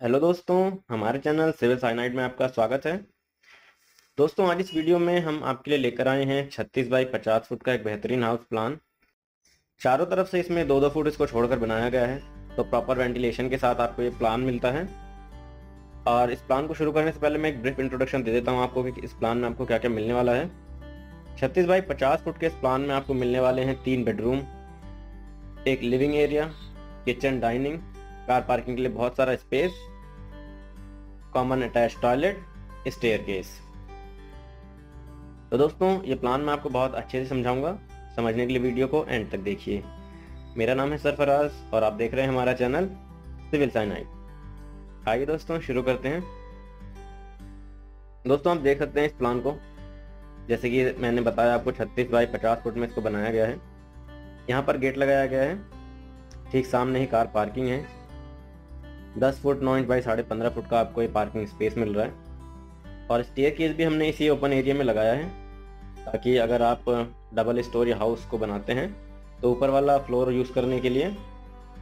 Hello दोस्तों, हमारे channel civil साइनाइट में आपका स्वागत है। दोस्तों, आज इस वीडियो में हम आपके लिए लेकर आए हैं 36 बाई 50 फुट का एक बेहतरीन हाउस प्लान चारों तरफ़ से इसमें दो दो फुट इसको छोड़कर बनाया गया है तो प्रॉपर वेंटिलेशन के साथ आपको ये प्लान मिलता है। और इस प्लान को शुरू करने से पहले मैं एक ब्रीफ इंट्रोडक्शन दे देता हूँ आपको कि इस प्लान में आपको क्या क्या मिलने वाला है। छत्तीस बाई पचास फुट के इस प्लान में आपको मिलने वाले हैं तीन बेडरूम एक living area kitchen dining car parking के लिए बहुत सारा space common attach toilet staircase तो दोस्तों, ये प्लान मैं आपको बहुत अच्छे से समझाऊँगा। समझने के लिए वीडियो को एंड तक देखिए। मेरा नाम है सरफराज और आप देख रहे हैं हमारा चैनल सिविल साइनाइट आइए दोस्तों, शुरू करते हैं। दोस्तों, आप देख सकते हैं इस प्लान को। जैसे कि मैंने बताया आपको 36 बाई 50 फुट में इसको बनाया गया है। यहाँ पर गेट लगाया गया है। ठीक सामने ही कार पार्किंग है। दस फुट नौ इंच बाई साढ़े पंद्रह फुट का आपको ये पार्किंग स्पेस मिल रहा है। और स्टेयर केस भी हमने इसी ओपन एरिया में लगाया है, ताकि अगर आप डबल स्टोरी हाउस को बनाते हैं तो ऊपर वाला फ्लोर यूज़ करने के लिए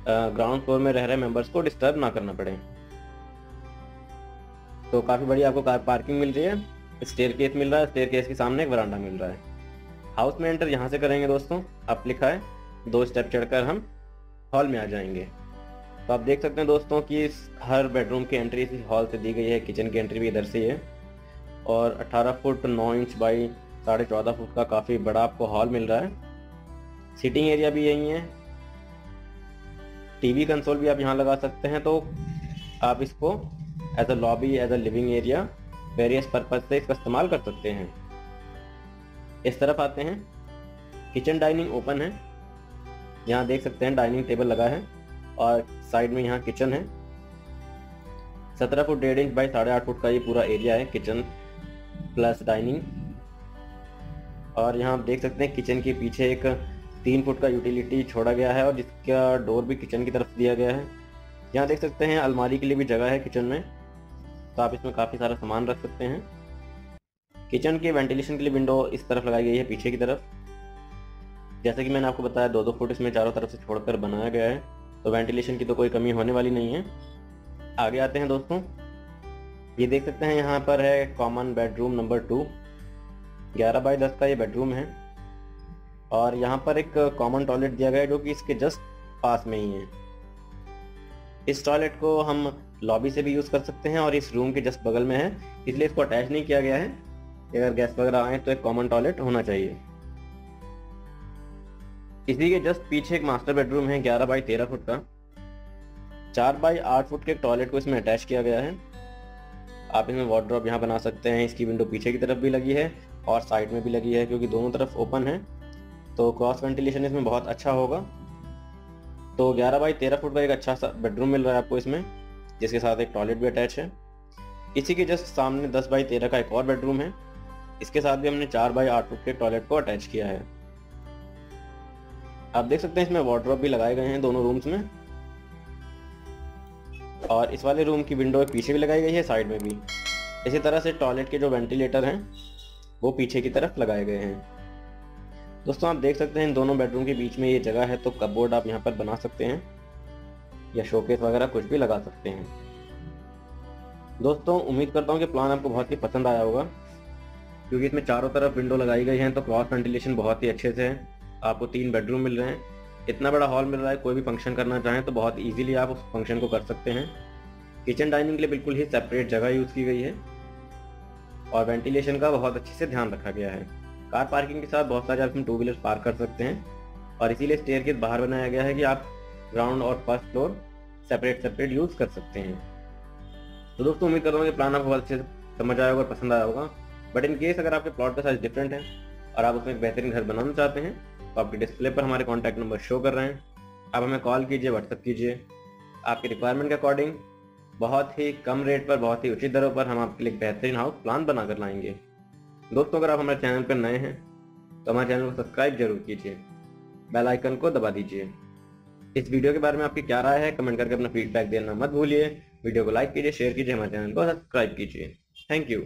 ग्राउंड फ्लोर में रह रहे मेंबर्स को डिस्टर्ब ना करना पड़े। तो काफ़ी बड़ी आपको कार पार्किंग मिल रही है स्टेयर केस मिल रहा है स्टेयर केस के सामने एक वरांडा मिल रहा है। हाउस में एंटर यहाँ से करेंगे दोस्तों, आप लिखा है, दो स्टेप चढ़कर हम हॉल में आ जाएँगे। तो आप देख सकते हैं दोस्तों कि हर बेडरूम की एंट्री इसी हॉल से दी गई है किचन की एंट्री भी इधर से ही और 18 फुट 9 इंच बाई साढ़े चौदह फुट का काफ़ी बड़ा आपको हॉल मिल रहा है। सीटिंग एरिया भी यही है। टीवी कंसोल भी आप यहाँ लगा सकते हैं तो आप इसको as a lobby as a living area various purpose से इसका इस्तेमाल कर सकते हैं। इस तरफ़ आते हैं। किचन डाइनिंग ओपन है। यहाँ देख सकते हैं डाइनिंग टेबल लगा है। और साइड में यहाँ किचन है। सत्रह फुट डेढ़ इंच बाई साढ़े आठ फुट का ये पूरा एरिया है किचन प्लस डाइनिंग और यहाँ आप देख सकते हैं किचन के पीछे एक तीन फुट का यूटिलिटी छोड़ा गया है और जिसका डोर भी किचन की तरफ़ दिया गया है। यहाँ देख सकते हैं अलमारी के लिए भी जगह है किचन में तो आप इसमें काफ़ी सारा सामान रख सकते हैं। किचन के वेंटिलेशन के लिए विंडो इस तरफ़ लगाई गई है, पीछे की तरफ़। जैसे कि मैंने आपको बताया, दो दो फुट इसमें चारों तरफ़ से छोड़कर बनाया गया है। तो वेंटिलेशन की तो कोई कमी होने वाली नहीं है। आगे आते हैं दोस्तों। ये देख सकते हैं यहाँ पर है कॉमन बेडरूम नंबर टू ग्यारह बाई दस का ये बेडरूम है। और यहाँ पर एक कॉमन टॉयलेट दिया गया है जो कि इसके जस्ट पास में ही है। इस टॉयलेट को हम लॉबी से भी यूज़ कर सकते हैं और इस रूम के जस्ट बगल में है। इसलिए इसको अटैच नहीं किया गया है। अगर गैस वगैरह आए तो एक कॉमन टॉयलेट होना चाहिए। इसी के जस्ट पीछे एक मास्टर बेडरूम है, ग्यारह बाई तेरह फुट का। चार बाई आठ फुट के टॉयलेट को इसमें अटैच किया गया है। आप इसमें वार्ड्रॉप यहाँ बना सकते हैं, इसकी विंडो पीछे की तरफ़ भी लगी है और साइड में भी लगी है, क्योंकि दोनों तरफ़ ओपन है। तो क्रॉस वेंटिलेशन इसमें बहुत अच्छा होगा। तो 11 बाई 13 फुट का एक अच्छा सा बेडरूम मिल रहा है आपको इसमें, जिसके साथ एक टॉयलेट भी अटैच है। इसी के जस्ट सामने 10 बाई 13 का एक और बेडरूम है। इसके साथ भी हमने 4 बाई 8 फुट के टॉयलेट को अटैच किया है। आप देख सकते हैं इसमें वार्ड्रॉप भी लगाए गए हैं दोनों रूम्स में। और इस वाले रूम की विंडो पीछे भी लगाई गई है साइड में भी। इसी तरह से टॉयलेट के जो वेंटिलेटर हैं, वो पीछे की तरफ़ लगाए गए हैं। दोस्तों, आप देख सकते हैं इन दोनों बेडरूम के बीच में ये जगह है तो कपबोर्ड आप यहाँ पर बना सकते हैं। या शोकेस वगैरह कुछ भी लगा सकते हैं। दोस्तों, उम्मीद करता हूँ कि प्लान आपको बहुत ही पसंद आया होगा। क्योंकि इसमें चारों तरफ़ विंडो लगाई गई हैं तो क्रॉस वेंटिलेशन बहुत ही अच्छे से है आपको तीन बेडरूम मिल रहे हैं। इतना बड़ा हॉल मिल रहा है, कोई भी फ़ंक्शन करना चाहें तो बहुत इजीली आप उस फ़ंक्शन को कर सकते हैं। किचन डाइनिंग के लिए बिल्कुल ही सेपरेट जगह यूज़ की गई है। और वेंटिलेशन का बहुत अच्छे से ध्यान रखा गया है। कार पार्किंग के साथ बहुत सारे आप टू व्हीलर पार्क कर सकते हैं। और इसीलिए स्टेयर के बाहर बनाया गया है कि आप ग्राउंड और first floor separate separate use कर सकते हैं। तो दोस्तों, उम्मीद कर रहा हूँ कि प्लान आपको बहुत अच्छे से समझ आया होगा और पसंद आया होगा। बट इन केस अगर आपके प्लॉट का साइज़ डिफरेंट है और आप उसमें एक बेहतरीन घर बनाना चाहते हैं तो आपके डिस्प्ले पर हमारे कॉन्टैक्ट नंबर शो कर रहे हैं। आप हमें कॉल कीजिए व्हाट्सअप कीजिए। आपकी रिक्वायरमेंट के अकॉर्डिंग बहुत ही कम रेट पर, बहुत ही उचित दरों पर हम आपके लिए बेहतरीन हाउस प्लान बनाकर लाएँगे। दोस्तों, अगर आप हमारे चैनल पर नए हैं तो हमारे चैनल को सब्सक्राइब ज़रूर कीजिए। बेल आइकन को दबा दीजिए। इस वीडियो के बारे में आपकी क्या राय है कमेंट करके अपना फीडबैक देना मत भूलिए। वीडियो को लाइक कीजिए शेयर कीजिए, हमारे चैनल को सब्सक्राइब कीजिए। Thank you